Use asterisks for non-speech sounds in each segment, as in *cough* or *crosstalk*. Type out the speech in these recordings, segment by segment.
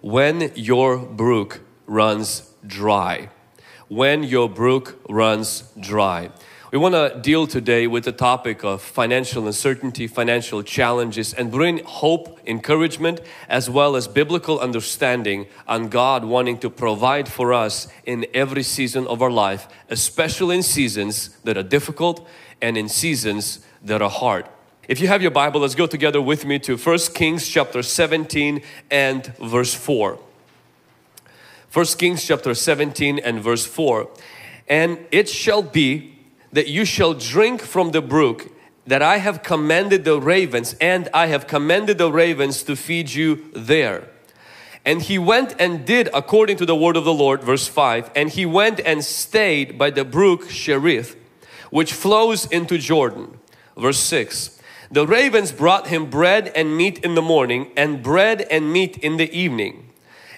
when your brook runs dry. When your brook runs dry. We want to deal today with the topic of financial uncertainty, financial challenges, and bring hope, encouragement, as well as biblical understanding on God wanting to provide for us in every season of our life, especially in seasons that are difficult and in seasons that are hard. If you have your Bible, let's go together with me to 1 Kings chapter 17 and verse 4. 1 Kings chapter 17 and verse 4. And it shall be that you shall drink from the brook that I have commanded the ravens and I have commanded the ravens to feed you there. And he went and did according to the word of the Lord, verse 5. And he went and stayed by the brook Cherith, which flows into Jordan. Verse 6. The ravens brought him bread and meat in the morning, and bread and meat in the evening.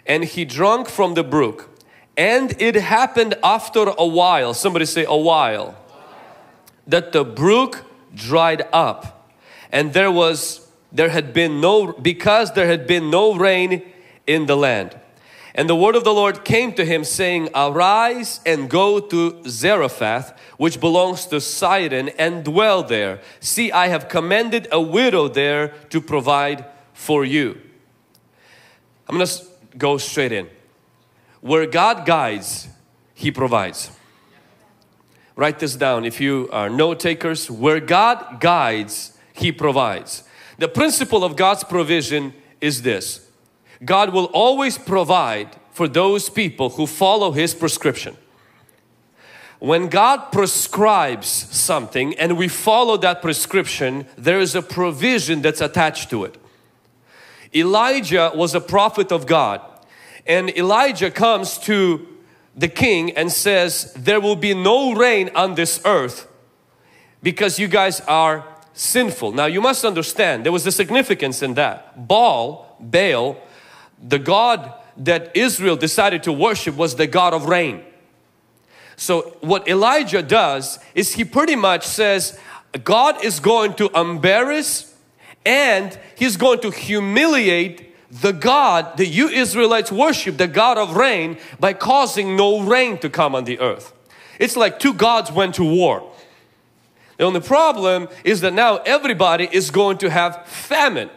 And he drank from the brook. And it happened after a while, somebody say a while, that the brook dried up and there was there had been no because there had been no rain in the land and the word of the Lord came to him saying arise and go to Zarephath which belongs to Sidon and dwell there. See I have commanded a widow there to provide for you. I'm gonna go straight in. Where God guides he provides. Write this down. If you are note takers. Where God guides, He provides. The principle of God's provision is this God will always provide for those people who follow His prescription. When God prescribes something and we follow that prescription, there is a provision that's attached to it. Elijah was a prophet of God, and Elijah comes to the king and says, There will be no rain on this earth because you guys are sinful. Now you must understand there was a significance in that. Baal, Baal, the God that Israel decided to worship was the God of rain. So what Elijah does is he pretty much says God is going to embarrass and he's going to humiliate the God that you Israelites worship, the God of rain, by causing no rain to come on the earth. It's like two gods went to war. The only problem is that now everybody is going to have famine.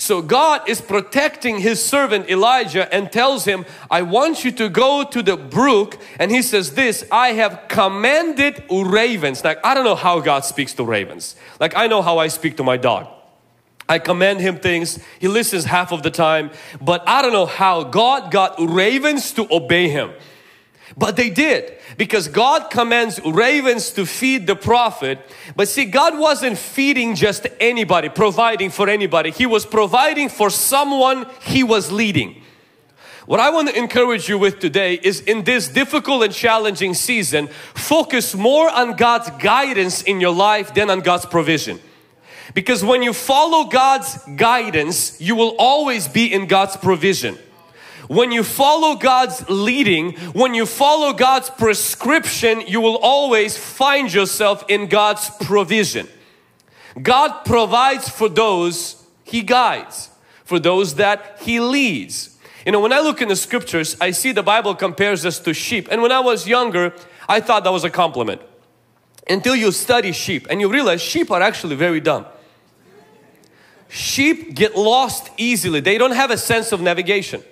So God is protecting his servant Elijah and tells him, I want you to go to the brook. And he says this, I have commanded ravens. Like, I don't know how God speaks to ravens. Like, I know how I speak to my dog. I command him things. He listens half of the time. But I don't know how God got ravens to obey him. But they did because God commands ravens to feed the prophet. But see, God wasn't feeding just anybody, providing for anybody. He was providing for someone He was leading. What I want to encourage you with today is in this difficult and challenging season, focus more on God's guidance in your life than on God's provision. Because when you follow God's guidance, you will always be in God's provision. When you follow God's leading, when you follow God's prescription, you will always find yourself in God's provision. God provides for those He guides, for those that He leads. You know, when I look in the scriptures, I see the Bible compares us to sheep. And when I was younger, I thought that was a compliment. Until you study sheep and you realize sheep are actually very dumb. Sheep get lost easily. They don't have a sense of navigation.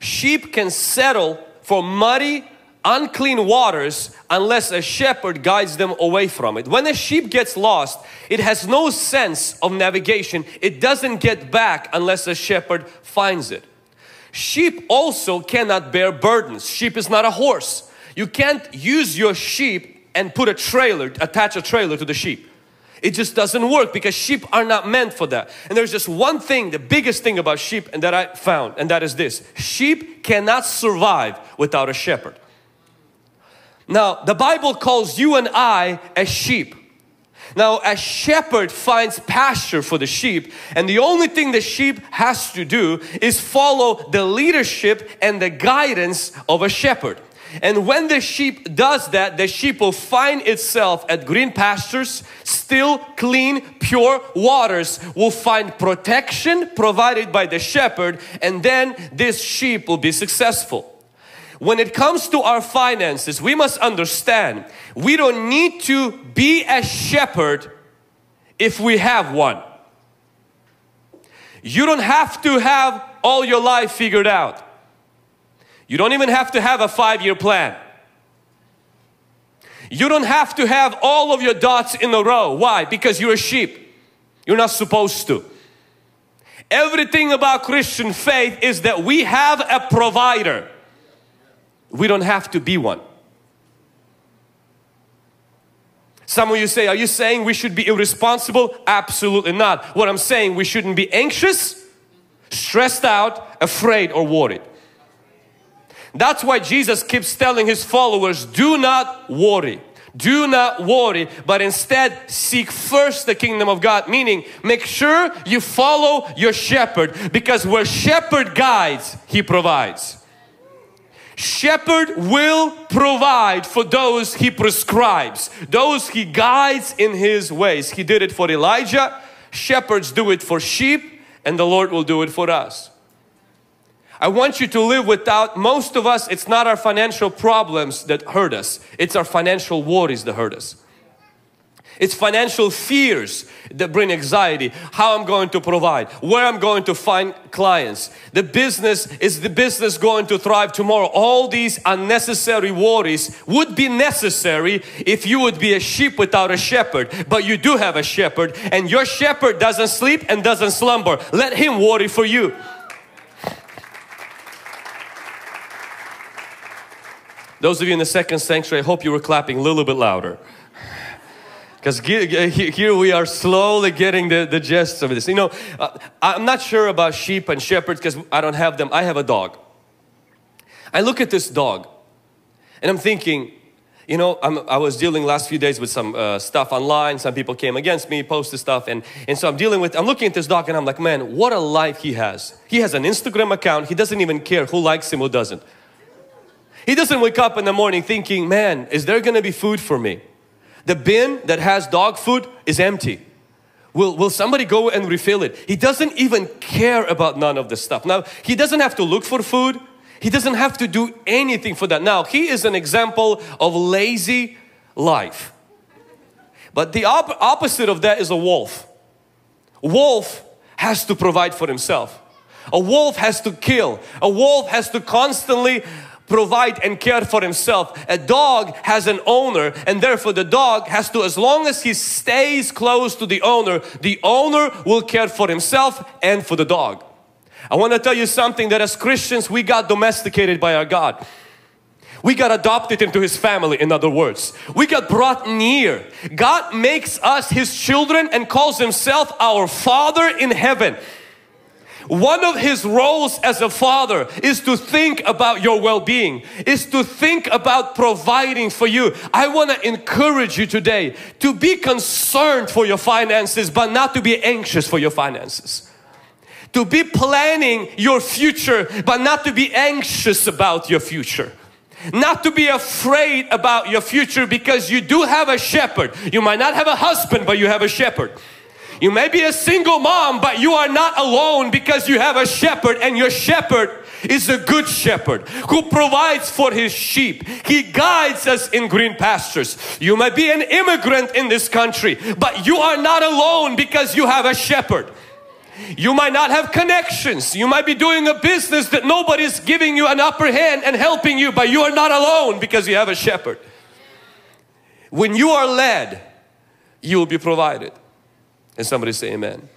Sheep can settle for muddy, unclean waters unless a shepherd guides them away from it. When a sheep gets lost, it has no sense of navigation. It doesn't get back unless a shepherd finds it. Sheep also cannot bear burdens. Sheep is not a horse. You can't use your sheep and put a trailer, attach a trailer to the sheep. It just doesn't work because sheep are not meant for that. And there's just one thing, the biggest thing about sheep and that I found and that is this. Sheep cannot survive without a shepherd. Now the Bible calls you and I as sheep. Now a shepherd finds pasture for the sheep and the only thing the sheep has to do is follow the leadership and the guidance of a shepherd. And when the sheep does that, the sheep will find itself at green pastures, still clean, pure waters, will find protection provided by the shepherd, and then this sheep will be successful. When it comes to our finances, we must understand we don't need to be a shepherd if we have one. You don't have to have all your life figured out. You don't even have to have a five year plan. You don't have to have all of your dots in a row. Why? Because you're a sheep. You're not supposed to. Everything about Christian faith is that we have a provider. We don't have to be one. Some of you say, are you saying we should be irresponsible? Absolutely not. What I'm saying, we shouldn't be anxious, stressed out, afraid or worried. That's why Jesus keeps telling His followers, do not worry. Do not worry, but instead seek first the kingdom of God. Meaning, make sure you follow your shepherd because where shepherd guides, He provides. Shepherd will provide for those he prescribes, those he guides in his ways. He did it for Elijah, shepherds do it for sheep, and the Lord will do it for us. I want you to live without, most of us, it's not our financial problems that hurt us, it's our financial worries that hurt us. It's financial fears that bring anxiety. How I'm going to provide, where I'm going to find clients. The business, is the business going to thrive tomorrow? All these unnecessary worries would be necessary if you would be a sheep without a shepherd. But you do have a shepherd and your shepherd doesn't sleep and doesn't slumber. Let him worry for you. Those of you in the second sanctuary, I hope you were clapping a little bit louder. Because here we are slowly getting the, the gist of this. You know, uh, I'm not sure about sheep and shepherds because I don't have them. I have a dog. I look at this dog and I'm thinking, you know, I'm, i was dealing last few days with some uh, stuff online. Some people came against me, posted stuff. And, and so I'm dealing with, I'm looking at this dog and I'm like, man, what a life he has. He has an Instagram account. He doesn't even care who likes him, who doesn't. He doesn't wake up in the morning thinking, man, is there going to be food for me? The bin that has dog food is empty. Will, will somebody go and refill it? He doesn't even care about none of this stuff. Now, he doesn't have to look for food. He doesn't have to do anything for that. Now, he is an example of lazy life. But the op opposite of that is a wolf. Wolf has to provide for himself. A wolf has to kill. A wolf has to constantly provide and care for himself. A dog has an owner and therefore the dog has to, as long as he stays close to the owner, the owner will care for himself and for the dog. I want to tell you something that as Christians we got domesticated by our God. We got adopted into His family in other words. We got brought near. God makes us His children and calls Himself our Father in heaven. One of his roles as a father is to think about your well-being, is to think about providing for you. I want to encourage you today to be concerned for your finances but not to be anxious for your finances. To be planning your future but not to be anxious about your future not to be afraid about your future because you do have a shepherd. You might not have a husband, but you have a shepherd. You may be a single mom, but you are not alone because you have a shepherd and your shepherd is a good shepherd who provides for his sheep. He guides us in green pastures. You may be an immigrant in this country, but you are not alone because you have a shepherd. You might not have connections. You might be doing a business that nobody's giving you an upper hand and helping you, but you are not alone because you have a shepherd. When you are led, you will be provided. And somebody say amen.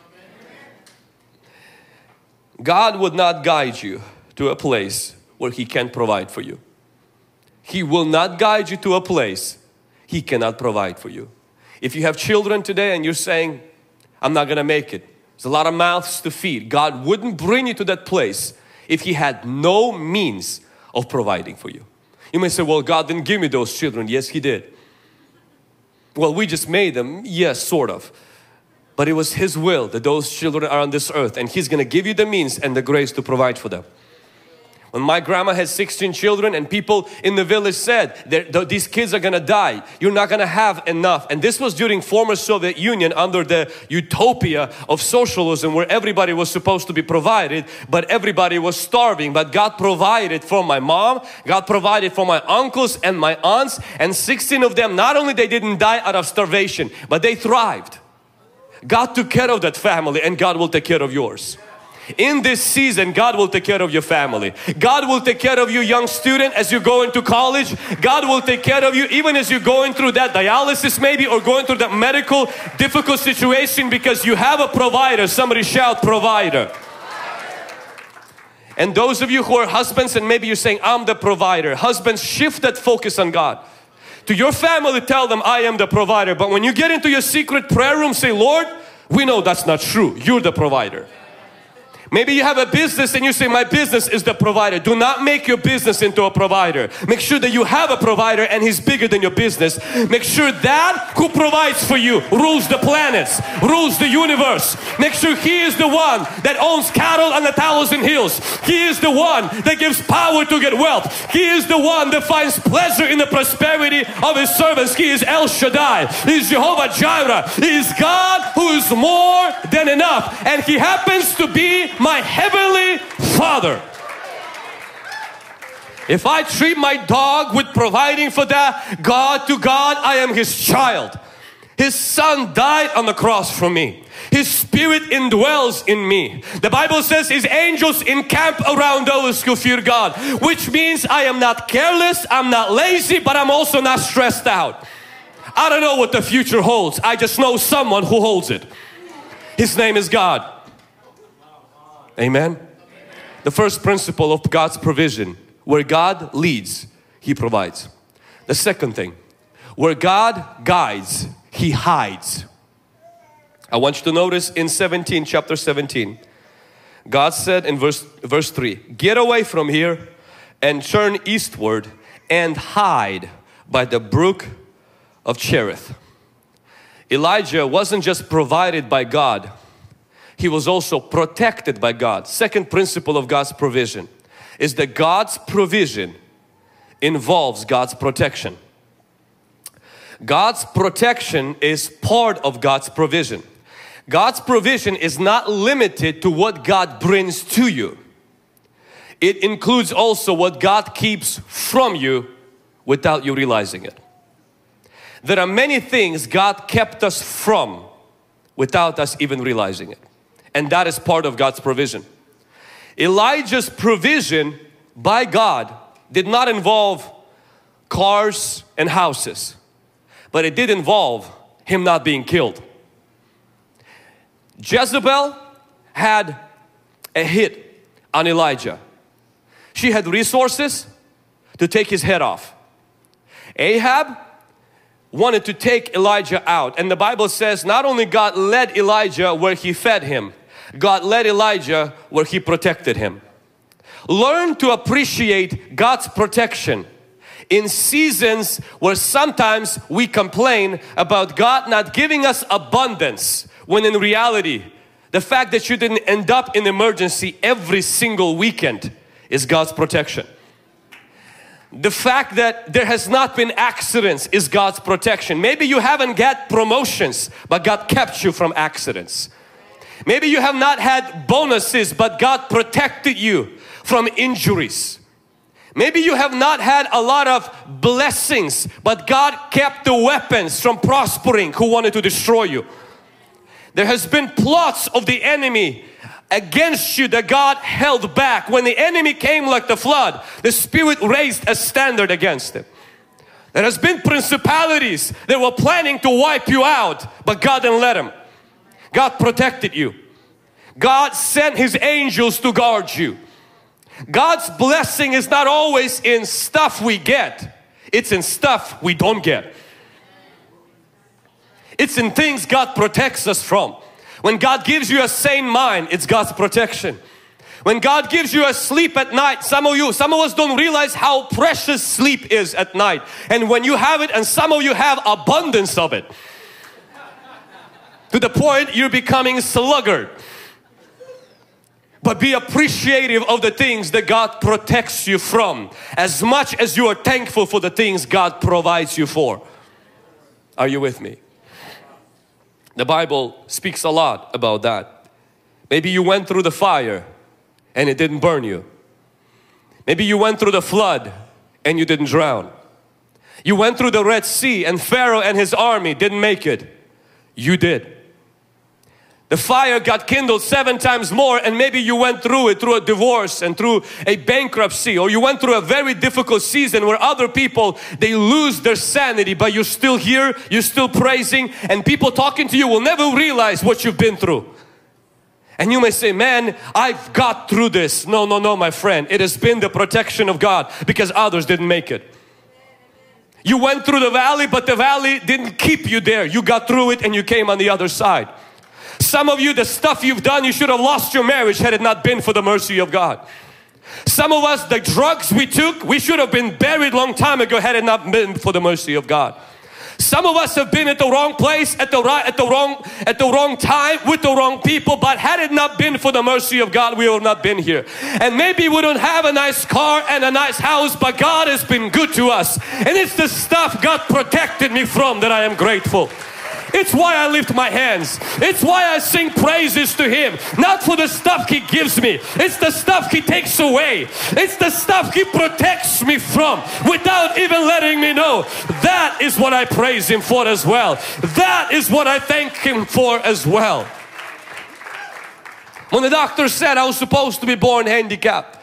God would not guide you to a place where He can't provide for you. He will not guide you to a place He cannot provide for you. If you have children today and you're saying, I'm not gonna make it, there's a lot of mouths to feed. God wouldn't bring you to that place if He had no means of providing for you. You may say, well, God didn't give me those children. Yes, He did. Well, we just made them. Yes, sort of. But it was His will that those children are on this earth and He's going to give you the means and the grace to provide for them. When my grandma had 16 children and people in the village said these kids are gonna die, you're not gonna have enough. And this was during former Soviet Union under the utopia of socialism where everybody was supposed to be provided but everybody was starving. But God provided for my mom, God provided for my uncles and my aunts and 16 of them not only they didn't die out of starvation but they thrived. God took care of that family and God will take care of yours. In this season God will take care of your family. God will take care of you young student as you go into college. God will take care of you even as you're going through that dialysis maybe or going through that medical difficult situation because you have a provider. Somebody shout provider. And those of you who are husbands and maybe you're saying I'm the provider. Husbands shift that focus on God to your family tell them I am the provider. But when you get into your secret prayer room say Lord we know that's not true. You're the provider Maybe you have a business and you say, my business is the provider. Do not make your business into a provider. Make sure that you have a provider and he's bigger than your business. Make sure that who provides for you rules the planets, rules the universe. Make sure he is the one that owns cattle on the thousand hills. He is the one that gives power to get wealth. He is the one that finds pleasure in the prosperity of his servants. He is El Shaddai. He is Jehovah Jireh. He is God who is more than enough. And he happens to be my heavenly Father. If I treat my dog with providing for that, God to God, I am His child. His Son died on the cross for me. His Spirit indwells in me. The Bible says His angels encamp around those who fear God, which means I am not careless, I'm not lazy, but I'm also not stressed out. I don't know what the future holds. I just know someone who holds it. His name is God. Amen? The first principle of God's provision, where God leads, He provides. The second thing, where God guides, He hides. I want you to notice in 17, chapter 17, God said in verse, verse 3, Get away from here and turn eastward and hide by the brook of Cherith. Elijah wasn't just provided by God, he was also protected by God. Second principle of God's provision is that God's provision involves God's protection. God's protection is part of God's provision. God's provision is not limited to what God brings to you. It includes also what God keeps from you without you realizing it. There are many things God kept us from without us even realizing it and that is part of God's provision. Elijah's provision by God did not involve cars and houses, but it did involve him not being killed. Jezebel had a hit on Elijah. She had resources to take his head off. Ahab wanted to take Elijah out and the Bible says not only God led Elijah where he fed him God led Elijah where he protected him. Learn to appreciate God's protection in seasons where sometimes we complain about God not giving us abundance when in reality the fact that you didn't end up in emergency every single weekend is God's protection. The fact that there has not been accidents is God's protection. Maybe you haven't got promotions but God kept you from accidents. Maybe you have not had bonuses but God protected you from injuries. Maybe you have not had a lot of blessings but God kept the weapons from prospering who wanted to destroy you. There has been plots of the enemy against you that God held back. When the enemy came like the flood, the Spirit raised a standard against him. There has been principalities that were planning to wipe you out, but God didn't let them. God protected you. God sent His angels to guard you. God's blessing is not always in stuff we get. It's in stuff we don't get. It's in things God protects us from. When God gives you a sane mind, it's God's protection. When God gives you a sleep at night, some of you, some of us don't realize how precious sleep is at night. And when you have it and some of you have abundance of it to the point you're becoming sluggard. but be appreciative of the things that God protects you from as much as you are thankful for the things God provides you for. Are you with me? The Bible speaks a lot about that. Maybe you went through the fire and it didn't burn you. Maybe you went through the flood and you didn't drown. You went through the Red Sea and Pharaoh and his army didn't make it. You did. The fire got kindled seven times more and maybe you went through it through a divorce and through a bankruptcy or you went through a very difficult season where other people they lose their sanity but you're still here, you're still praising and people talking to you will never realize what you've been through. And you may say, man, I've got through this. No, no, no, my friend. It has been the protection of God because others didn't make it. You went through the valley, but the valley didn't keep you there. You got through it and you came on the other side. Some of you, the stuff you've done, you should have lost your marriage had it not been for the mercy of God. Some of us, the drugs we took, we should have been buried long time ago had it not been for the mercy of God. Some of us have been at the wrong place at the right at the wrong at the wrong time with the wrong people but had it not been for the mercy of God we would have not been here and maybe we don't have a nice car and a nice house but God has been good to us and it's the stuff God protected me from that I am grateful it's why I lift my hands. It's why I sing praises to Him. Not for the stuff He gives me. It's the stuff He takes away. It's the stuff He protects me from without even letting me know. That is what I praise Him for as well. That is what I thank Him for as well. When the doctor said I was supposed to be born handicapped,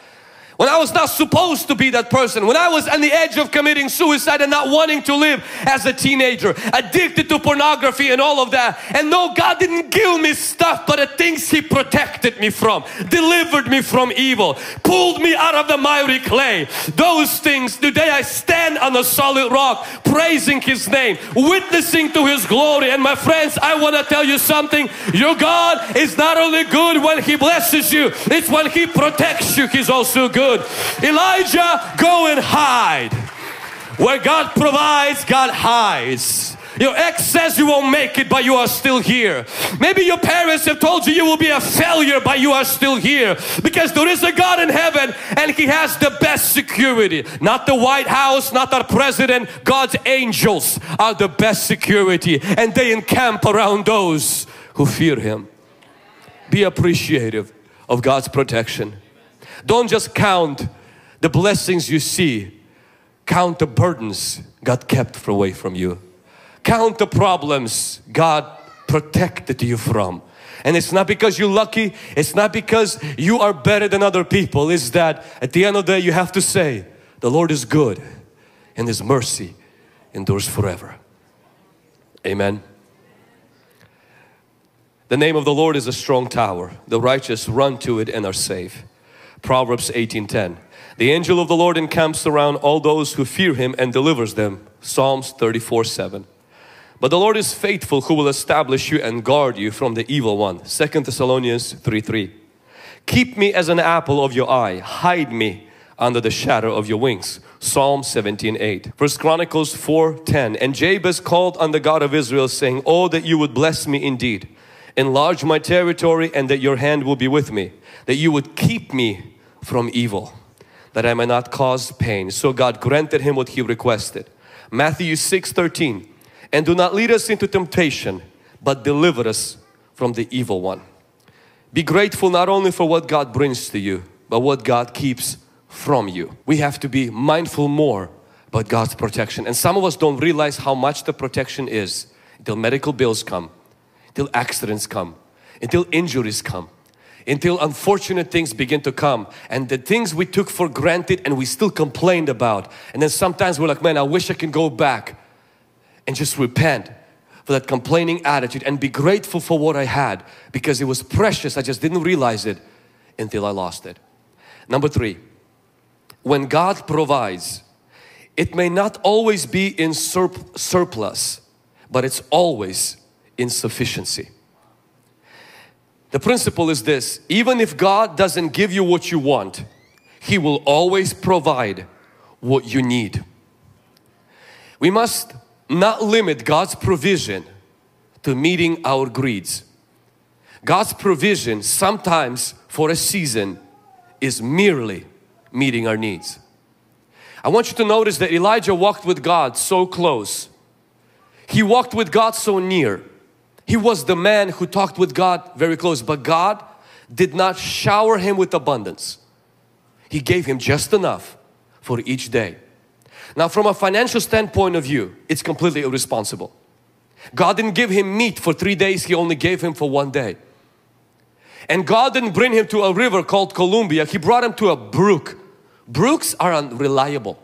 when I was not supposed to be that person, when I was on the edge of committing suicide and not wanting to live as a teenager, addicted to pornography and all of that. And no, God didn't give me stuff, but the things He protected me from, delivered me from evil, pulled me out of the miry clay. Those things, today I stand on a solid rock, praising His name, witnessing to His glory. And my friends, I want to tell you something. Your God is not only good when He blesses you, it's when He protects you, He's also good good. Elijah, go and hide. Where God provides, God hides. Your ex says you won't make it, but you are still here. Maybe your parents have told you you will be a failure, but you are still here. Because there is a God in heaven and He has the best security. Not the White House, not our president. God's angels are the best security and they encamp around those who fear Him. Be appreciative of God's protection. Don't just count the blessings you see. Count the burdens God kept away from you. Count the problems God protected you from. And it's not because you're lucky, it's not because you are better than other people. It's that at the end of the day you have to say, the Lord is good and His mercy endures forever. Amen. The name of the Lord is a strong tower. The righteous run to it and are safe. Proverbs 18:10. The angel of the Lord encamps around all those who fear him and delivers them. Psalms 34:7. But the Lord is faithful who will establish you and guard you from the evil one. 2 Thessalonians 3:3. Keep me as an apple of your eye. Hide me under the shadow of your wings. Psalm 17:8. First Chronicles 4:10. And Jabez called on the God of Israel saying, "Oh that you would bless me indeed, enlarge my territory and that your hand will be with me." that you would keep me from evil, that I may not cause pain. So God granted him what he requested. Matthew 6 13. And do not lead us into temptation, but deliver us from the evil one. Be grateful not only for what God brings to you, but what God keeps from you. We have to be mindful more about God's protection. And some of us don't realize how much the protection is until medical bills come, until accidents come, until injuries come until unfortunate things begin to come and the things we took for granted and we still complained about and then sometimes we're like man I wish I can go back and just repent for that complaining attitude and be grateful for what I had because it was precious I just didn't realize it until I lost it. Number three, when God provides it may not always be in surplus but it's always in sufficiency. The principle is this, even if God doesn't give you what you want, He will always provide what you need. We must not limit God's provision to meeting our greeds. God's provision sometimes for a season is merely meeting our needs. I want you to notice that Elijah walked with God so close. He walked with God so near. He was the man who talked with God very close, but God did not shower him with abundance. He gave him just enough for each day. Now from a financial standpoint of view, it's completely irresponsible. God didn't give him meat for three days, He only gave him for one day. And God didn't bring him to a river called Columbia, He brought him to a brook. Brooks are unreliable.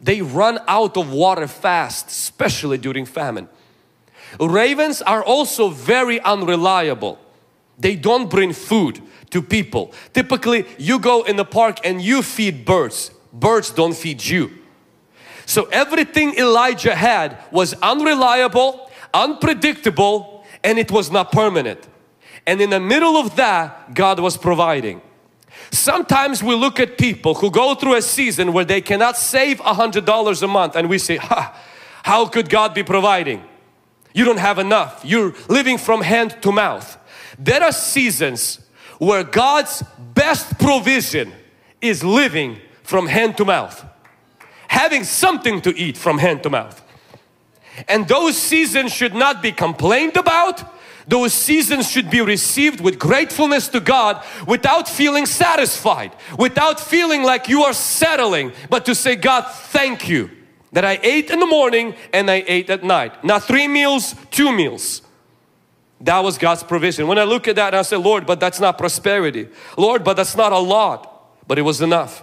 They run out of water fast, especially during famine. Ravens are also very unreliable. They don't bring food to people. Typically, you go in the park and you feed birds. Birds don't feed you. So everything Elijah had was unreliable, unpredictable, and it was not permanent. And in the middle of that, God was providing. Sometimes we look at people who go through a season where they cannot save a hundred dollars a month and we say, ha, how could God be providing? You don't have enough. You're living from hand to mouth. There are seasons where God's best provision is living from hand to mouth having something to eat from hand to mouth. And those seasons should not be complained about. Those seasons should be received with gratefulness to God without feeling satisfied, without feeling like you are settling, but to say, God, thank you that I ate in the morning and I ate at night. Not three meals, two meals. That was God's provision. When I look at that I say, Lord, but that's not prosperity. Lord, but that's not a lot. But it was enough.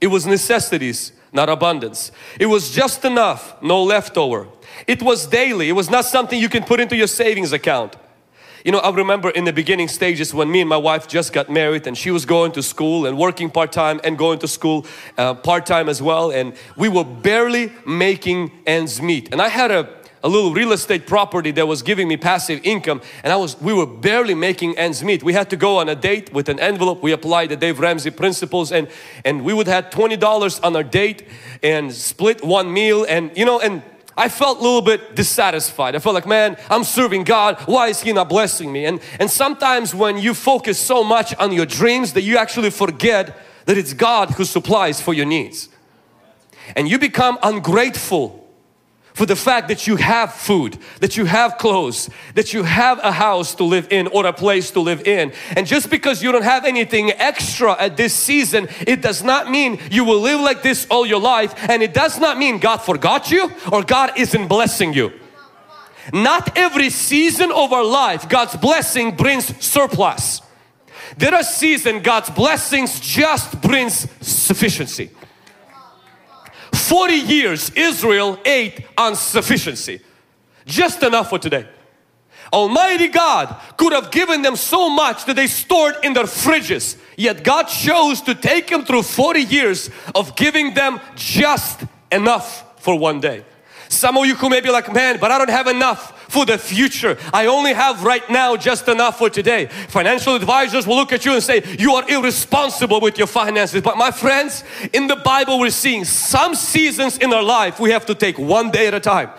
It was necessities not abundance. It was just enough, no leftover. It was daily. It was not something you can put into your savings account. You know, I remember in the beginning stages when me and my wife just got married and she was going to school and working part-time and going to school uh, part-time as well and we were barely making ends meet. And I had a a little real estate property that was giving me passive income and I was we were barely making ends meet. We had to go on a date with an envelope. We applied the Dave Ramsey principles and and we would have $20 on our date and split one meal and you know and I felt a little bit dissatisfied. I felt like, man, I'm serving God. Why is He not blessing me? And, and sometimes when you focus so much on your dreams that you actually forget that it's God who supplies for your needs. And you become ungrateful for the fact that you have food, that you have clothes, that you have a house to live in or a place to live in. And just because you don't have anything extra at this season, it does not mean you will live like this all your life. And it does not mean God forgot you or God isn't blessing you. Not every season of our life, God's blessing brings surplus. There are seasons God's blessings just brings sufficiency. 40 years Israel ate on sufficiency. Just enough for today. Almighty God could have given them so much that they stored in their fridges. Yet God chose to take them through 40 years of giving them just enough for one day. Some of you who may be like, man, but I don't have enough for the future. I only have right now just enough for today. Financial advisors will look at you and say, you are irresponsible with your finances. But my friends, in the Bible we're seeing some seasons in our life we have to take one day at a time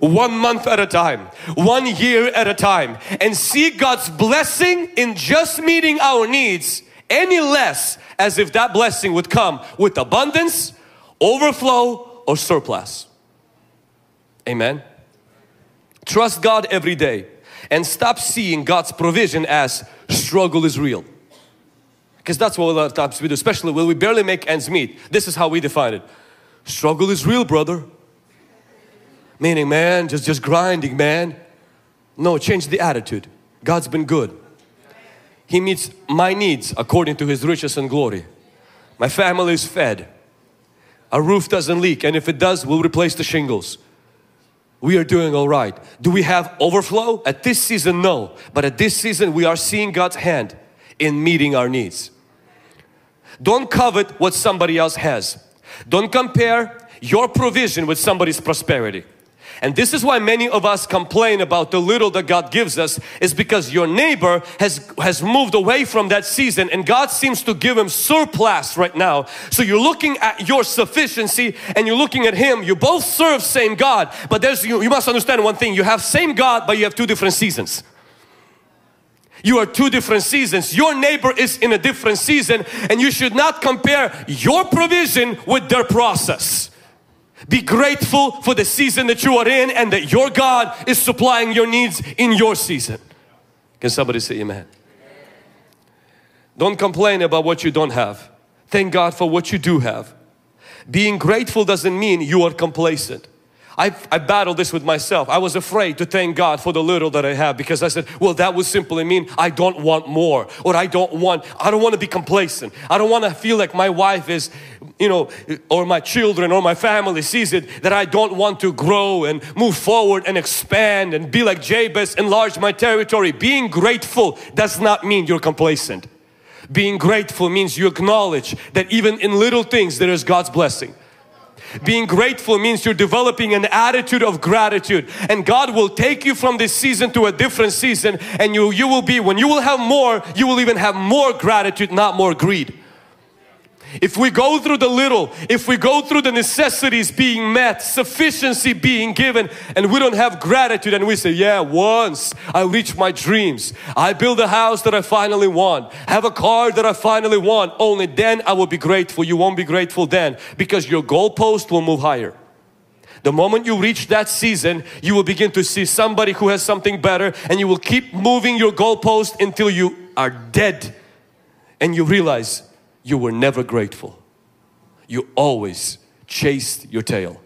one month at a time, one year at a time and see God's blessing in just meeting our needs any less as if that blessing would come with abundance, overflow or surplus. Amen. Trust God every day and stop seeing God's provision as struggle is real. Because that's what a lot of times we do, especially when we barely make ends meet. This is how we define it. Struggle is real, brother. Meaning, man, just, just grinding, man. No, change the attitude. God's been good. He meets my needs according to His riches and glory. My family is fed. Our roof doesn't leak and if it does, we'll replace the shingles we are doing all right. Do we have overflow? At this season, no. But at this season, we are seeing God's hand in meeting our needs. Don't covet what somebody else has. Don't compare your provision with somebody's prosperity. And this is why many of us complain about the little that God gives us is because your neighbor has, has moved away from that season and God seems to give him surplus right now. So you're looking at your sufficiency and you're looking at him. You both serve same God, but there's you, you must understand one thing. You have same God, but you have two different seasons. You are two different seasons. Your neighbor is in a different season and you should not compare your provision with their process. Be grateful for the season that you are in and that your God is supplying your needs in your season. Can somebody say amen? Don't complain about what you don't have. Thank God for what you do have. Being grateful doesn't mean you are complacent. I, I battled this with myself. I was afraid to thank God for the little that I have because I said, well, that would simply mean I don't want more or I don't want, I don't want to be complacent. I don't want to feel like my wife is, you know, or my children or my family sees it that I don't want to grow and move forward and expand and be like Jabez, enlarge my territory. Being grateful does not mean you're complacent. Being grateful means you acknowledge that even in little things there is God's blessing. Being grateful means you're developing an attitude of gratitude and God will take you from this season to a different season and you, you will be, when you will have more, you will even have more gratitude, not more greed. If we go through the little, if we go through the necessities being met, sufficiency being given, and we don't have gratitude and we say, yeah, once I reach my dreams, I build a house that I finally want, have a car that I finally want, only then I will be grateful. You won't be grateful then because your goalpost will move higher. The moment you reach that season, you will begin to see somebody who has something better and you will keep moving your goalpost until you are dead and you realize you were never grateful. You always chased your tail.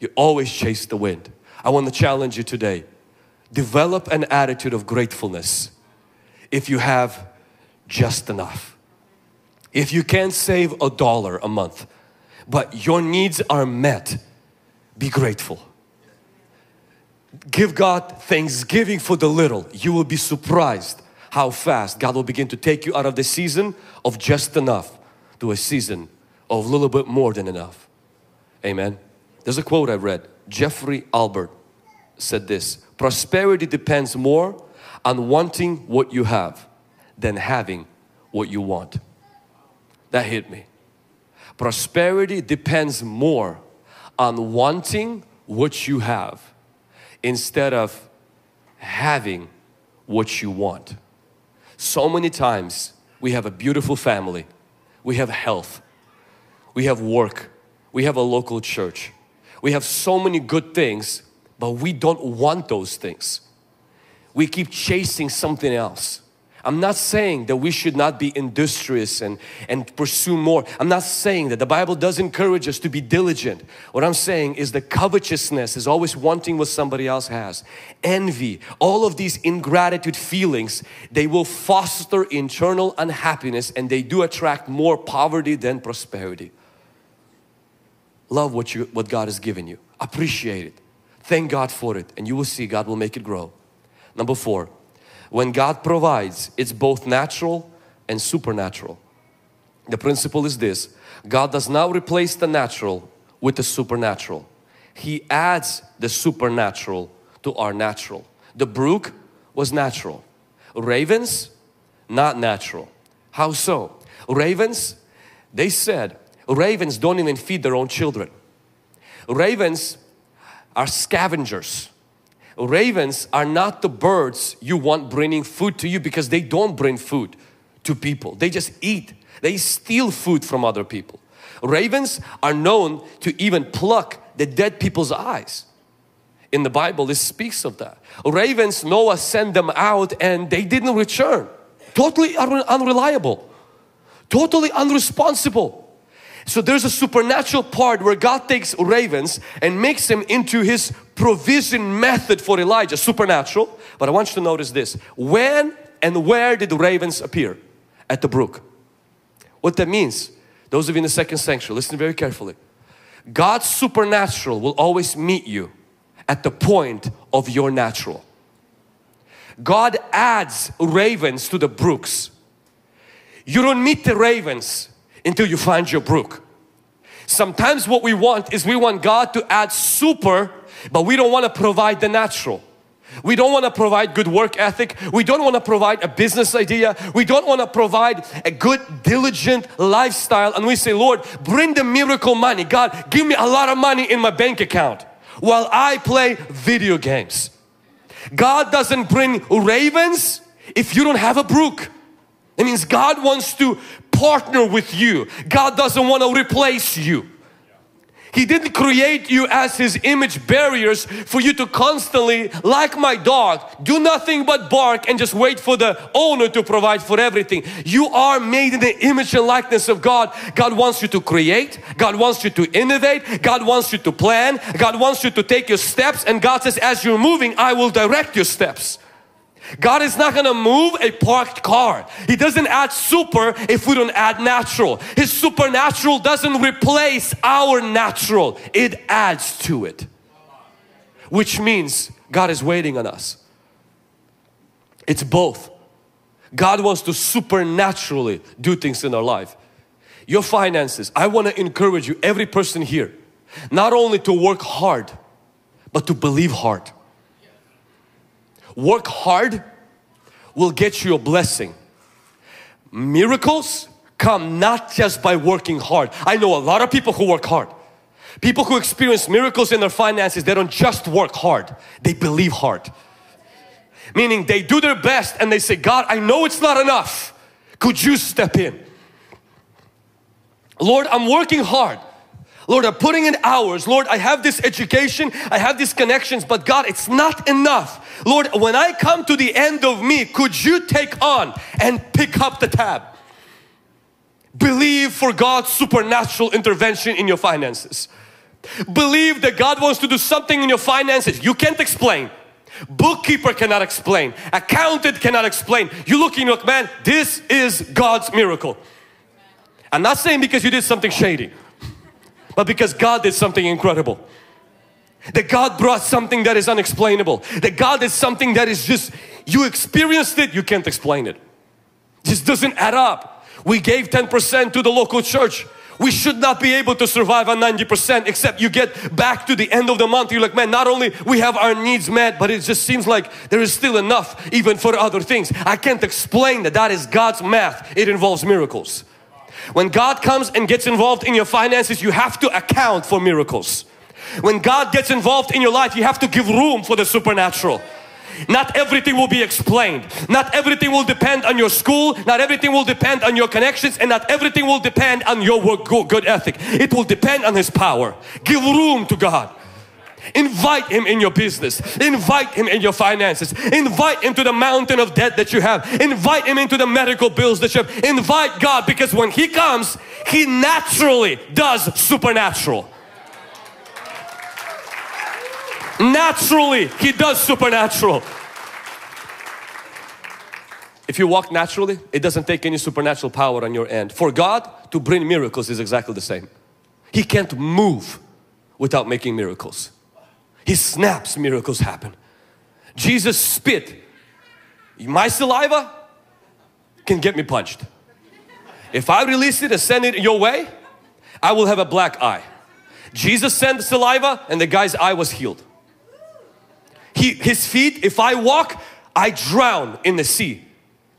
You always chased the wind. I want to challenge you today. Develop an attitude of gratefulness if you have just enough. If you can't save a dollar a month, but your needs are met, be grateful. Give God thanksgiving for the little. You will be surprised how fast God will begin to take you out of the season of just enough to a season of a little bit more than enough. Amen. There's a quote I read. Geoffrey Abert said this Prosperity depends more on wanting what you have than having what you want. That hit me. Prosperity depends more on wanting what you have instead of having what you want. So many times we have a beautiful family, we have health, we have work, we have a local church, we have so many good things, but we don't want those things. We keep chasing something else. I'm not saying that we should not be industrious and, and pursue more. I'm not saying that the Bible does encourage us to be diligent. What I'm saying is the covetousness is always wanting what somebody else has. Envy, all of these ingratitude feelings, they will foster internal unhappiness and they do attract more poverty than prosperity. Love what, you, what God has given you. Appreciate it. Thank God for it and you will see God will make it grow. Number four, when God provides, it's both natural and supernatural. The principle is this, God does not replace the natural with the supernatural. He adds the supernatural to our natural. The brook was natural. Ravens, not natural. How so? Ravens, they said, ravens don't even feed their own children. Ravens are scavengers. Ravens are not the birds you want bringing food to you because they don't bring food to people. They just eat. They steal food from other people. Ravens are known to even pluck the dead people's eyes. In the Bible, this speaks of that. Ravens, Noah sent them out and they didn't return. Totally unreliable. Totally unresponsible. So there's a supernatural part where God takes ravens and makes them into His provision method for Elijah, supernatural. But I want you to notice this. When and where did the ravens appear? At the brook. What that means, those of you in the second sanctuary, listen very carefully. God's supernatural will always meet you at the point of your natural. God adds ravens to the brooks. You don't meet the ravens until you find your brook. Sometimes what we want is we want God to add super, but we don't want to provide the natural. We don't want to provide good work ethic. We don't want to provide a business idea. We don't want to provide a good diligent lifestyle. And we say, Lord, bring the miracle money. God, give me a lot of money in my bank account while I play video games. God doesn't bring ravens. if you don't have a brook. It means God wants to partner with you. God doesn't want to replace you. He didn't create you as His image bearers for you to constantly, like my dog, do nothing but bark and just wait for the owner to provide for everything. You are made in the image and likeness of God. God wants you to create. God wants you to innovate. God wants you to plan. God wants you to take your steps and God says as you're moving, I will direct your steps. God is not going to move a parked car. He doesn't add super if we don't add natural. His supernatural doesn't replace our natural. It adds to it. Which means God is waiting on us. It's both. God wants to supernaturally do things in our life. Your finances, I want to encourage you, every person here, not only to work hard, but to believe hard. Work hard will get you a blessing. Miracles come not just by working hard. I know a lot of people who work hard. People who experience miracles in their finances, they don't just work hard, they believe hard. Meaning they do their best and they say, God, I know it's not enough. Could you step in? Lord, I'm working hard. Lord, I'm putting in hours. Lord, I have this education, I have these connections, but God, it's not enough. Lord, when I come to the end of me, could you take on and pick up the tab? Believe for God's supernatural intervention in your finances. Believe that God wants to do something in your finances you can't explain. Bookkeeper cannot explain. Accountant cannot explain. You looking look, man, this is God's miracle. I'm not saying because you did something shady but because God did something incredible. That God brought something that is unexplainable. That God did something that is just, you experienced it, you can't explain it. This doesn't add up. We gave 10% to the local church. We should not be able to survive on 90% except you get back to the end of the month. You're like, man, not only we have our needs met, but it just seems like there is still enough even for other things. I can't explain that. That is God's math. It involves miracles. When God comes and gets involved in your finances, you have to account for miracles. When God gets involved in your life, you have to give room for the supernatural. Not everything will be explained. Not everything will depend on your school. Not everything will depend on your connections and not everything will depend on your work, good ethic. It will depend on His power. Give room to God. Invite Him in your business. Invite Him in your finances. Invite Him to the mountain of debt that you have. Invite Him into the medical bills that you have. Invite God because when He comes, He naturally does supernatural. Naturally, He does supernatural. If you walk naturally, it doesn't take any supernatural power on your end. For God to bring miracles is exactly the same. He can't move without making miracles. He snaps, miracles happen. Jesus spit. My saliva can get me punched. If I release it and send it your way, I will have a black eye. Jesus sent saliva and the guy's eye was healed. He, his feet, if I walk, I drown in the sea.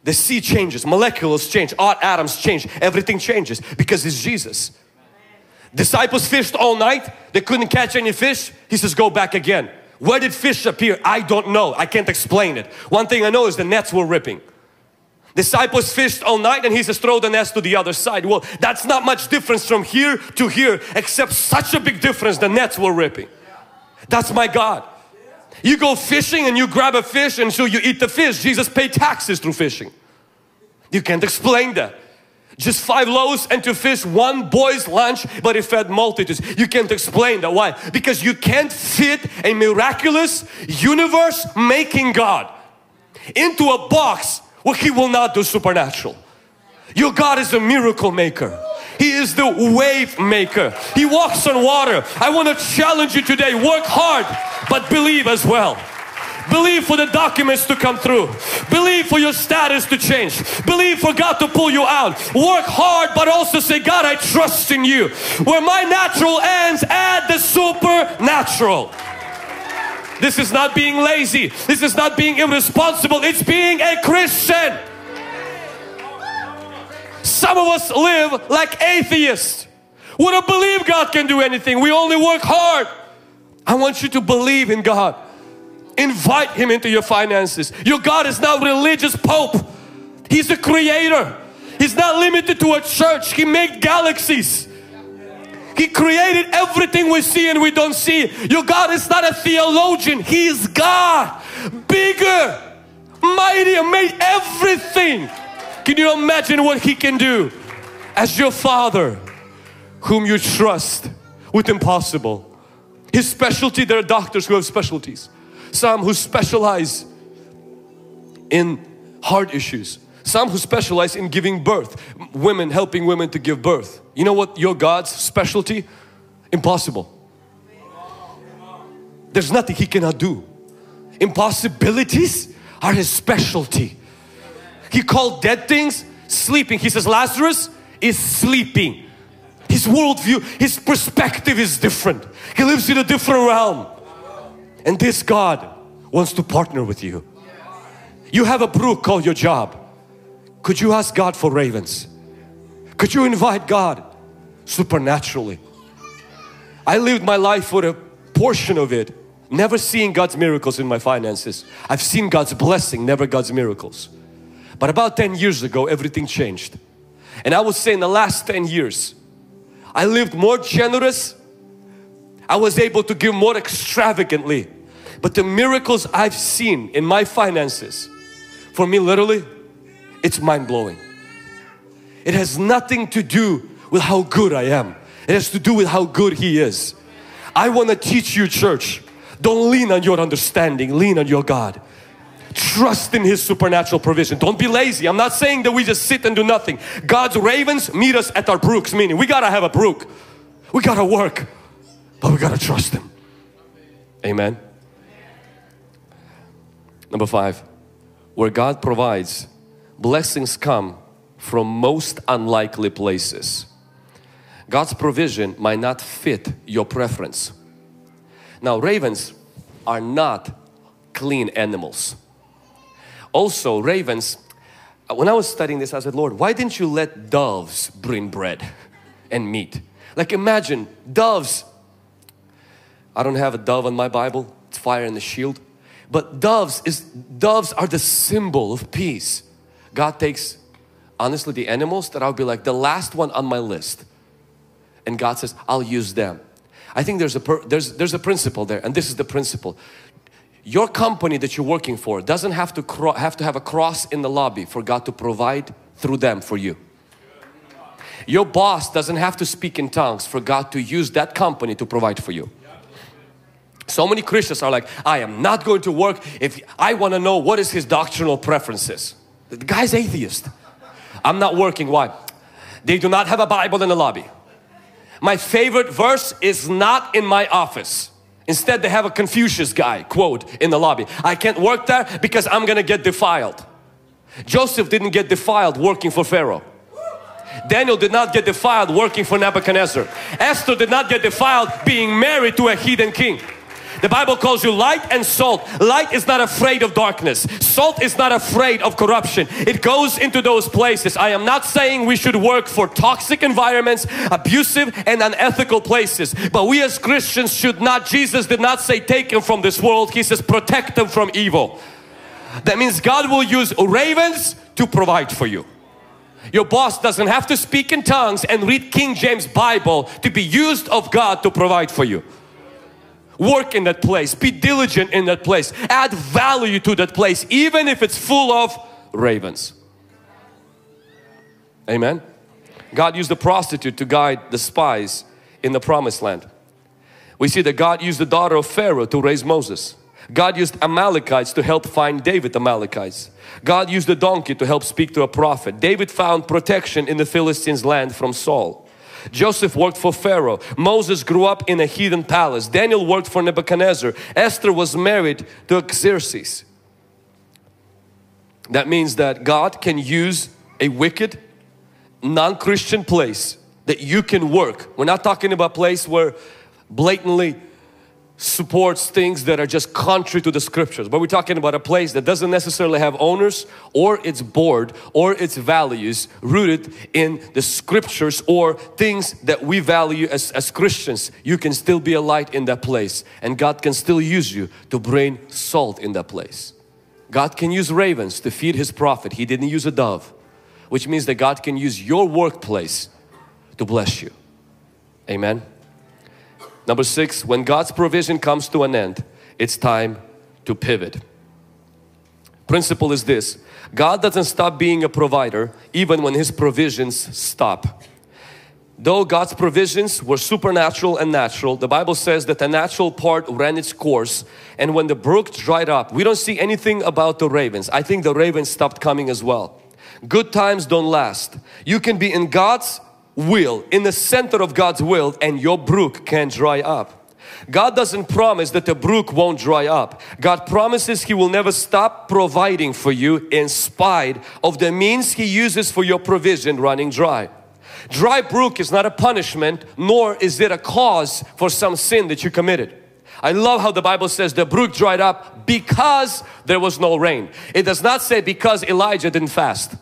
The sea changes, molecules change, atoms change, everything changes because it's Jesus. Disciples fished all night. They couldn't catch any fish. He says, go back again. Where did fish appear? I don't know. I can't explain it. One thing I know is the nets were ripping. Disciples fished all night and he says throw the nets to the other side. Well, that's not much difference from here to here except such a big difference the nets were ripping. That's my God. You go fishing and you grab a fish and so you eat the fish. Jesus paid taxes through fishing. You can't explain that. Just five loaves and two fish, one boy's lunch, but he fed multitudes. You can't explain that. Why? Because you can't fit a miraculous universe making God into a box where He will not do supernatural. Your God is a miracle maker. He is the wave maker. He walks on water. I want to challenge you today. Work hard, but believe as well. Believe for the documents to come through. Believe for your status to change. Believe for God to pull you out. Work hard but also say, God, I trust in you. Where my natural ends, add the supernatural. This is not being lazy. This is not being irresponsible. It's being a Christian. Some of us live like atheists. We don't believe God can do anything. We only work hard. I want you to believe in God. Invite Him into your finances. Your God is not religious pope. He's the creator. He's not limited to a church. He made galaxies. He created everything we see and we don't see. Your God is not a theologian. He is God. Bigger, mightier, made everything. Can you imagine what He can do? As your Father, whom you trust with impossible. His specialty, there are doctors who have specialties. Some who specialize in heart issues. Some who specialize in giving birth. Women, helping women to give birth. You know what your God's specialty? Impossible. There's nothing He cannot do. Impossibilities are His specialty. He called dead things sleeping. He says Lazarus is sleeping. His worldview, his perspective is different. He lives in a different realm. And this God wants to partner with you. You have a brook called your job. Could you ask God for ravens? Could you invite God supernaturally? I lived my life for a portion of it never seeing God's miracles in my finances. I've seen God's blessing, never God's miracles. But about 10 years ago, everything changed. And I would say in the last 10 years, I lived more generous. I was able to give more extravagantly. But the miracles I've seen in my finances, for me literally, it's mind-blowing. It has nothing to do with how good I am. It has to do with how good He is. I want to teach you church. Don't lean on your understanding, lean on your God. Trust in His supernatural provision. Don't be lazy. I'm not saying that we just sit and do nothing. God's ravens meet us at our brooks, meaning we gotta have a brook. We gotta work, but we gotta trust Him. Amen. Number five, where God provides, blessings come from most unlikely places. God's provision might not fit your preference. Now, ravens are not clean animals. Also, ravens, uh, when I was studying this, I said, Lord, why didn't you let doves bring bread and meat? Like, imagine doves. I don't have a dove on my Bible, it's fire in the shield. But doves is doves are the symbol of peace. God takes honestly the animals that I'll be like the last one on my list. And God says, I'll use them. I think there's a there's there's a principle there and this is the principle. Your company that you're working for doesn't have to have to have a cross in the lobby for God to provide through them for you. Your boss doesn't have to speak in tongues for God to use that company to provide for you. So many Christians are like, I am not going to work if I want to know what is his doctrinal preferences. The guy's atheist. I'm not working. Why? They do not have a Bible in the lobby. My favorite verse is not in my office. Instead, they have a Confucius guy quote in the lobby. I can't work there because I'm gonna get defiled. Joseph didn't get defiled working for Pharaoh. Daniel did not get defiled working for Nebuchadnezzar. Esther did not get defiled being married to a heathen king. The Bible calls you light and salt. Light is not afraid of darkness. Salt is not afraid of corruption. It goes into those places. I am not saying we should work for toxic environments, abusive and unethical places. But we as Christians should not, Jesus did not say take them from this world. He says protect them from evil. That means God will use ravens to provide for you. Your boss doesn't have to speak in tongues and read King James Bible to be used of God to provide for you. Work in that place, be diligent in that place, add value to that place, even if it's full of ravens. Amen. God used the prostitute to guide the spies in the promised land. We see that God used the daughter of Pharaoh to raise Moses. God used Amalekites to help find David Amalekites. God used the donkey to help speak to a prophet. David found protection in the Philistines land from Saul. Joseph worked for Pharaoh. Moses grew up in a heathen palace. Daniel worked for Nebuchadnezzar. Esther was married to Xerxes. That means that God can use a wicked, non-Christian place that you can work. We're not talking about a place where blatantly supports things that are just contrary to the scriptures. But we're talking about a place that doesn't necessarily have owners or its board or its values rooted in the scriptures or things that we value as, as Christians. You can still be a light in that place and God can still use you to bring salt in that place. God can use ravens to feed his prophet. He didn't use a dove which means that God can use your workplace to bless you. Amen Number six, when God's provision comes to an end, it's time to pivot. Principle is this, God doesn't stop being a provider even when His provisions stop. Though God's provisions were supernatural and natural, the Bible says that the natural part ran its course and when the brook dried up, we don't see anything about the ravens. I think the ravens stopped coming as well. Good times don't last. You can be in God's will, in the center of God's will and your brook can dry up. God doesn't promise that the brook won't dry up. God promises He will never stop providing for you in spite of the means He uses for your provision running dry. Dry brook is not a punishment nor is it a cause for some sin that you committed. I love how the Bible says the brook dried up because there was no rain. It does not say because Elijah didn't fast.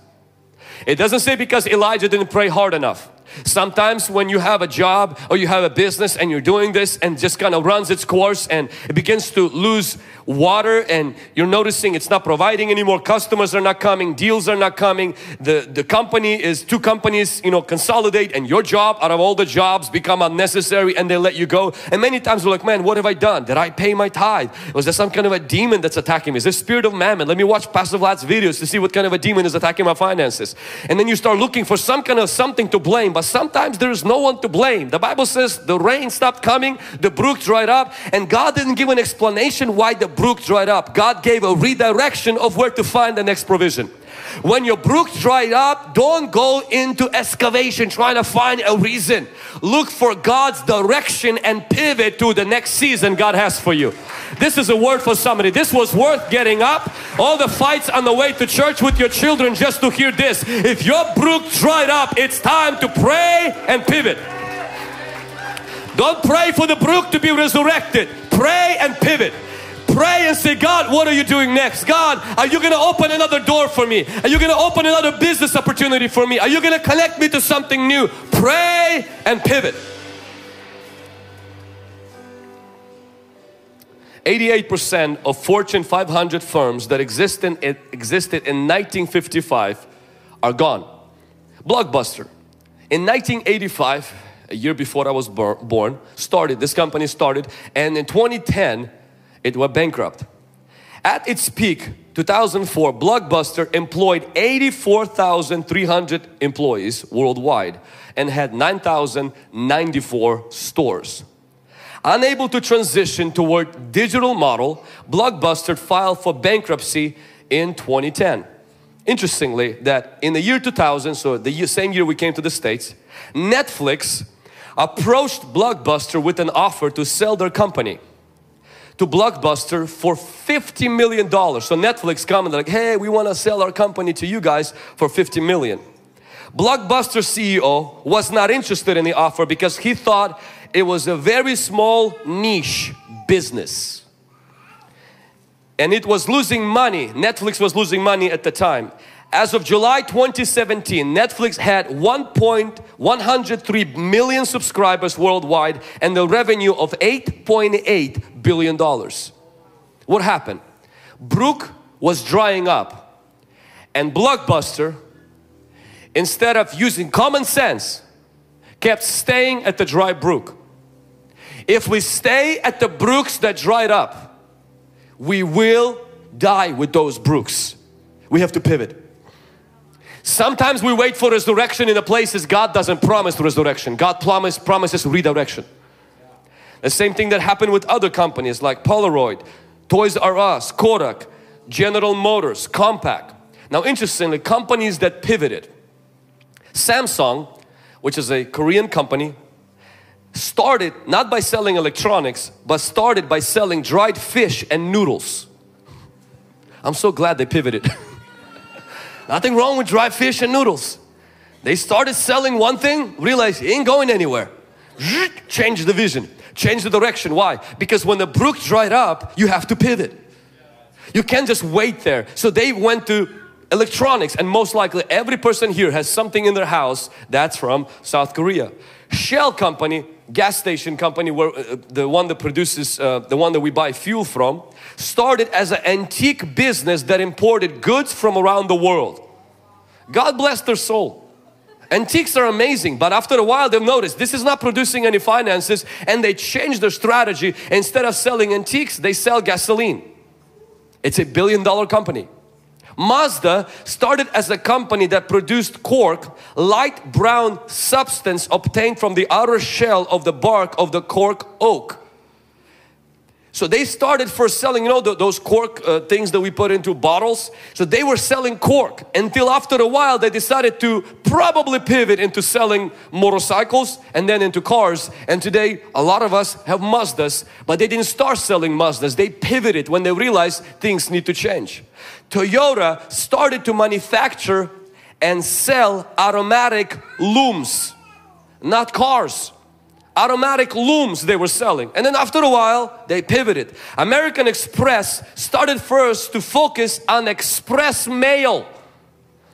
It doesn't say because Elijah didn't pray hard enough. Sometimes when you have a job or you have a business and you're doing this and just kind of runs its course and it begins to lose water and you're noticing it's not providing anymore customers are not coming deals are not coming the the company is two companies you know consolidate and your job out of all the jobs become unnecessary and they let you go. And many times we're like man what have I done? Did I pay my tithe? Was there some kind of a demon that's attacking me? Is this spirit of mammon? Let me watch Pastor Vlad's videos to see what kind of a demon is attacking my finances. And then you start looking for some kind of something to blame but sometimes there's no one to blame the Bible says the rain stopped coming the brook dried up and God didn't give an explanation why the brook dried up, God gave a redirection of where to find the next provision. When your brook dried up, don't go into excavation trying to find a reason. Look for God's direction and pivot to the next season God has for you. This is a word for somebody. This was worth getting up. All the fights on the way to church with your children just to hear this. If your brook dried up, it's time to pray and pivot. Don't pray for the brook to be resurrected. Pray and pivot. Pray and say, God, what are you doing next? God, are you going to open another door for me? Are you going to open another business opportunity for me? Are you going to connect me to something new? Pray and pivot. 88% of Fortune 500 firms that existed in 1955 are gone. Blockbuster. In 1985, a year before I was born, started, this company started and in 2010 it went bankrupt. At its peak, 2004, Blockbuster employed 84,300 employees worldwide and had 9,094 stores. Unable to transition toward digital model, Blockbuster filed for bankruptcy in 2010. Interestingly, that in the year 2000, so the same year we came to the States, Netflix approached Blockbuster with an offer to sell their company to Blockbuster for 50 million dollars. So Netflix come and like, hey, we want to sell our company to you guys for 50 million. Blockbuster CEO was not interested in the offer because he thought it was a very small niche business. And it was losing money. Netflix was losing money at the time. As of July 2017, Netflix had 1.103 million subscribers worldwide and the revenue of 8.8 billion dollars. What happened? Brook was drying up and Blockbuster instead of using common sense kept staying at the dry brook. If we stay at the brooks that dried up, we will die with those brooks. We have to pivot. Sometimes we wait for resurrection in the places God doesn't promise resurrection. God promise, promises redirection. The same thing that happened with other companies like Polaroid, Toys R Us, Kodak, General Motors, Compaq. Now interestingly, companies that pivoted. Samsung, which is a Korean company, started not by selling electronics, but started by selling dried fish and noodles. I'm so glad they pivoted. *laughs* Nothing wrong with dry fish and noodles. They started selling one thing, realized it ain't going anywhere. Change the vision. change the direction. Why? Because when the brook dried up, you have to pivot. You can't just wait there. So they went to electronics and most likely every person here has something in their house that's from South Korea. Shell company, gas station company, where uh, the one that produces, uh, the one that we buy fuel from, started as an antique business that imported goods from around the world. God bless their soul. Antiques are amazing, but after a while they've noticed this is not producing any finances and they changed their strategy. Instead of selling antiques, they sell gasoline. It's a billion dollar company. Mazda started as a company that produced cork, light brown substance obtained from the outer shell of the bark of the cork oak. So they started first selling, you know, the, those cork uh, things that we put into bottles. So they were selling cork until after a while they decided to probably pivot into selling motorcycles and then into cars. And today a lot of us have Mazdas, but they didn't start selling Mazdas. They pivoted when they realized things need to change. Toyota started to manufacture and sell automatic looms, not cars automatic looms they were selling. And then after a while they pivoted. American Express started first to focus on express mail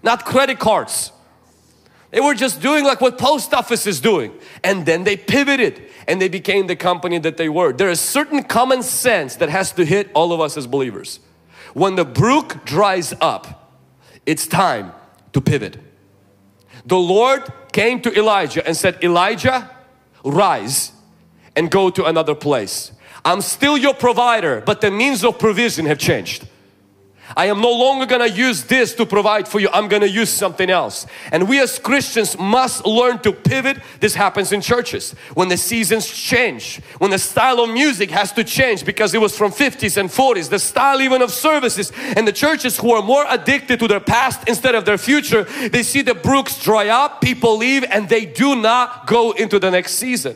not credit cards. They were just doing like what post office is doing. And then they pivoted and they became the company that they were. There is certain common sense that has to hit all of us as believers. When the brook dries up it's time to pivot. The Lord came to Elijah and said Elijah rise and go to another place. I'm still your provider, but the means of provision have changed. I am no longer gonna use this to provide for you. I'm gonna use something else. And we as Christians must learn to pivot. This happens in churches. When the seasons change, when the style of music has to change because it was from 50s and 40s, the style even of services. And the churches who are more addicted to their past instead of their future, they see the brooks dry up, people leave and they do not go into the next season.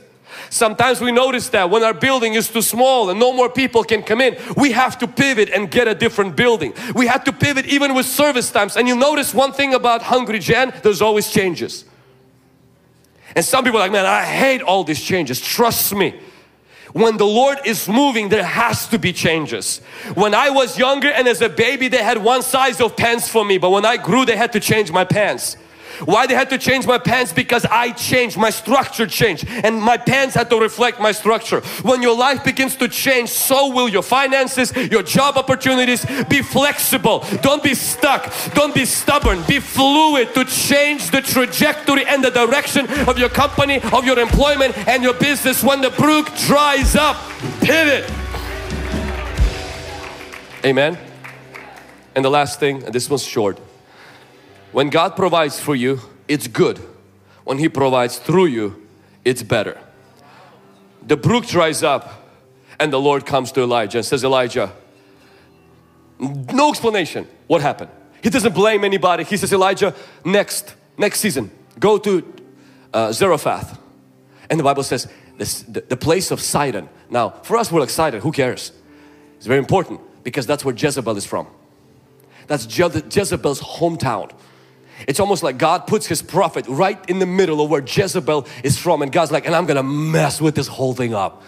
Sometimes we notice that when our building is too small and no more people can come in, we have to pivot and get a different building. We have to pivot even with service times. And you notice one thing about Hungry Gen, there's always changes. And some people are like, man, I hate all these changes. Trust me. When the Lord is moving, there has to be changes. When I was younger and as a baby, they had one size of pants for me. But when I grew, they had to change my pants. Why they had to change my pants? Because I changed, my structure changed and my pants had to reflect my structure. When your life begins to change, so will your finances, your job opportunities. Be flexible. Don't be stuck. Don't be stubborn. Be fluid to change the trajectory and the direction of your company, of your employment and your business. When the brook dries up, pivot. Amen. And the last thing, and this one's short. When God provides for you, it's good. When He provides through you, it's better. The brook dries up and the Lord comes to Elijah and says, Elijah, no explanation. What happened? He doesn't blame anybody. He says, Elijah, next, next season, go to uh, Zarephath. And the Bible says, this, the, the place of Sidon. Now, for us, we're excited. Who cares? It's very important because that's where Jezebel is from. That's Je Jezebel's hometown. It's almost like God puts his prophet right in the middle of where Jezebel is from and God's like, and I'm gonna mess with this whole thing up.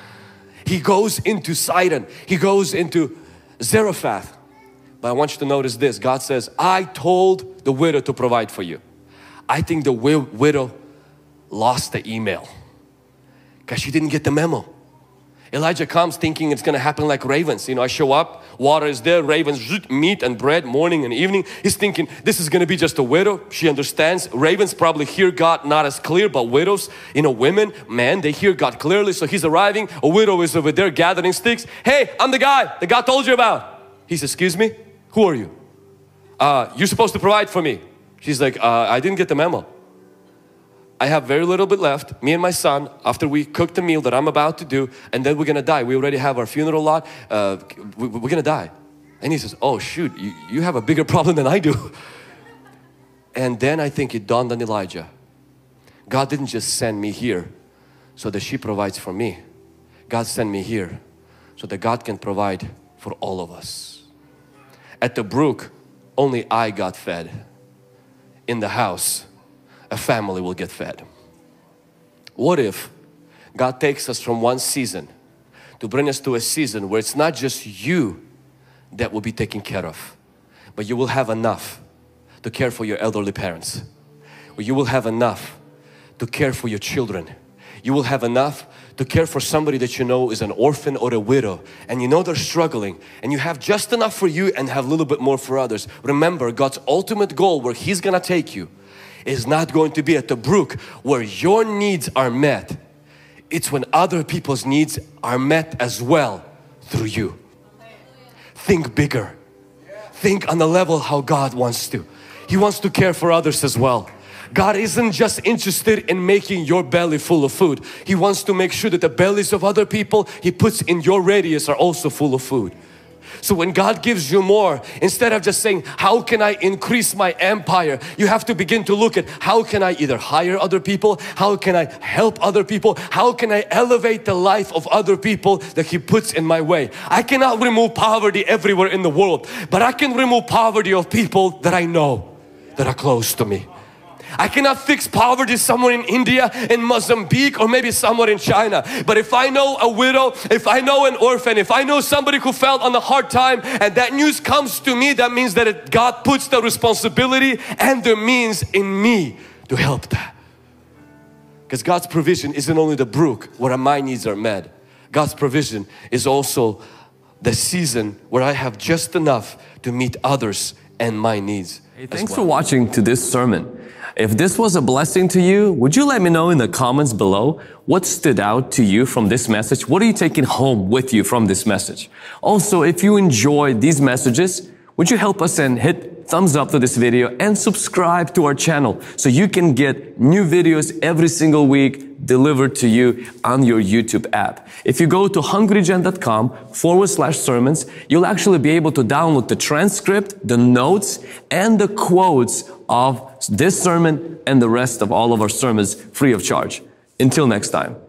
He goes into Sidon, he goes into Zarephath. But I want you to notice this God says, I told the widow to provide for you. I think the widow lost the email because she didn't get the memo. Elijah comes thinking it's gonna happen like ravens. You know, I show up, water is there, ravens, meat and bread, morning and evening. He's thinking this is gonna be just a widow. She understands. Ravens probably hear God not as clear, but widows, you know, women, men, they hear God clearly. So he's arriving. A widow is over there gathering sticks. Hey, I'm the guy that God told you about. He says, Excuse me, who are you? Uh, you're supposed to provide for me. She's like, uh, I didn't get the memo. I have very little bit left, me and my son, after we cook the meal that I'm about to do, and then we're gonna die. We already have our funeral lot, uh, we, are gonna die. And he says, oh shoot, you, you have a bigger *laughs* problem than I do. And then I think it dawned on Elijah. God didn't just send me here so that she provides for me. God sent me here so that God can provide for all of us. At the brook, only I got fed. In the house, a family will get fed. What if God takes us from one season to bring us to a season where it's not just you that will be taken care of, but you will have enough to care for your elderly parents. You will have enough to care for your children. You will have enough to care for somebody that you know is an orphan or a widow and you know they're struggling and you have just enough for you and have a little bit more for others. Remember God's ultimate goal where He's gonna take you is not going to be at the brook where your needs are met. It's when other people's needs are met as well through you. Think bigger. Think on the level how God wants to. He wants to care for others as well. God isn't just interested in making your belly full of food. He wants to make sure that the bellies of other people He puts in your radius are also full of food. So when God gives you more, instead of just saying, how can I increase my empire? You have to begin to look at how can I either hire other people? How can I help other people? How can I elevate the life of other people that He puts in my way? I cannot remove poverty everywhere in the world, but I can remove poverty of people that I know that are close to me. I cannot fix poverty somewhere in India, in Mozambique or maybe somewhere in China. But if I know a widow, if I know an orphan, if I know somebody who felt on a hard time and that news comes to me, that means that it, God puts the responsibility and the means in me to help that. Because God's provision isn't only the brook where my needs are met. God's provision is also the season where I have just enough to meet others and my needs. Hey, thanks well. for watching to this sermon. If this was a blessing to you, would you let me know in the comments below what stood out to you from this message? What are you taking home with you from this message? Also, if you enjoyed these messages, would you help us and hit thumbs up to this video and subscribe to our channel so you can get new videos every single week delivered to you on your YouTube app. If you go to hungrygen.com forward slash sermons, you'll actually be able to download the transcript, the notes, and the quotes of this sermon and the rest of all of our sermons free of charge. Until next time.